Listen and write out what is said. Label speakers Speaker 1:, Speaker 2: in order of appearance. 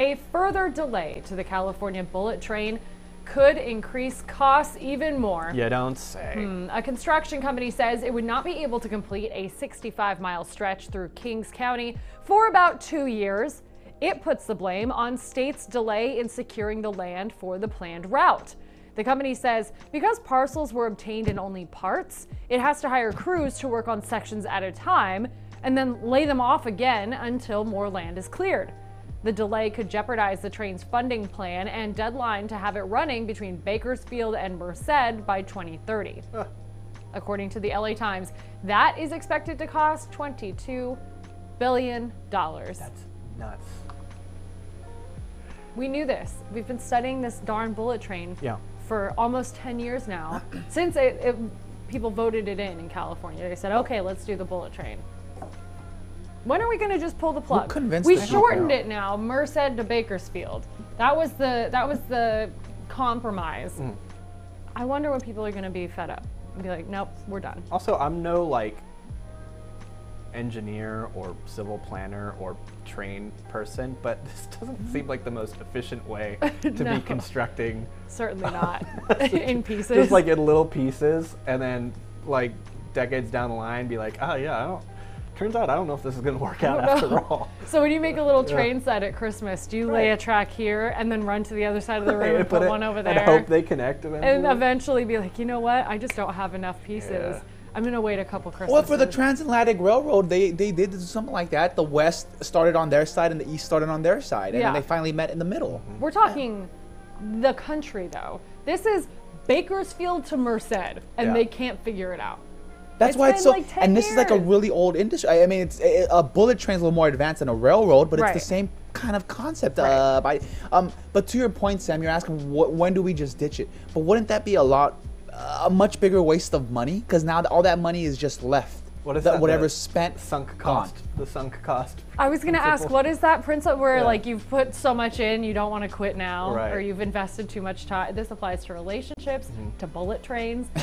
Speaker 1: A further delay to the California bullet train could increase costs even more.
Speaker 2: You don't say.
Speaker 1: Hmm, A construction company says it would not be able to complete a 65 mile stretch through Kings County for about two years. It puts the blame on states' delay in securing the land for the planned route. The company says because parcels were obtained in only parts, it has to hire crews to work on sections at a time and then lay them off again until more land is cleared. The delay could jeopardize the train's funding plan and deadline to have it running between Bakersfield and Merced by 2030. According to the LA Times, that is expected to cost $22 billion.
Speaker 2: That's nuts.
Speaker 1: We knew this. We've been studying this darn bullet train
Speaker 2: Yeah.
Speaker 1: for almost 10 years now. Since it, it, people voted it in in California, they said, okay, let's do the bullet train. When are we going to just pull the plug?
Speaker 3: convinced
Speaker 1: we shortened it now, Merced to Bakersfield. That was the that was the compromise.
Speaker 2: Mm.
Speaker 1: I wonder when people are going to be fed up and be like, nope, we're done.
Speaker 2: Also, I'm no like engineer or civil planner or train person, but this doesn't seem like the most efficient way to
Speaker 1: No.
Speaker 2: be constructing
Speaker 1: Certainly not in pieces.
Speaker 2: just like in little pieces and then like decades down the line be like, oh yeah, I don't turns out I don't know if this is gonna work out after all.
Speaker 1: So when you make a little train set at Christmas, do you lay a track here and then run to the other side of the room and
Speaker 2: And
Speaker 1: put
Speaker 2: it-
Speaker 1: one over
Speaker 2: and
Speaker 1: there?
Speaker 2: hope they connect eventually.
Speaker 1: and eventually be like, you know what? I just don't have enough pieces.
Speaker 2: Yeah.
Speaker 1: I'm gonna wait a couple Christmases.
Speaker 3: Well, for the transatlantic railroad, they they did something like that. The west started on their side and the east started on their side, and
Speaker 1: Yeah.
Speaker 3: then they finally met in the middle. Mm-hmm.
Speaker 1: We're talking the country though. This is Bakersfield to Merced, and
Speaker 2: Yeah.
Speaker 1: they can't figure it out.
Speaker 3: That's
Speaker 1: It's
Speaker 3: why it's so.
Speaker 1: like 10
Speaker 3: and this is like a really old industry. I mean, it's a, a bullet train's a little more advanced than a railroad, but it's
Speaker 1: Right.
Speaker 3: the same kind of concept.
Speaker 1: Right.
Speaker 3: Uh, by, um, but to your point, Sam, you're asking wh- when do we just ditch it? But wouldn't that be a lot, a much bigger waste of money? Because now all that money is just left.
Speaker 2: What is
Speaker 3: That-
Speaker 2: that,
Speaker 3: Whatever's
Speaker 2: the
Speaker 3: spent,
Speaker 2: sunk
Speaker 3: gone.
Speaker 2: cost. The sunk cost.
Speaker 1: I was gonna ask, what is that principle where
Speaker 2: Yeah.
Speaker 1: like you've put so much in, you don't want to quit now,
Speaker 2: Right.
Speaker 1: or you've invested too much time? This applies to relationships,
Speaker 2: Mm-hmm.
Speaker 1: to bullet trains.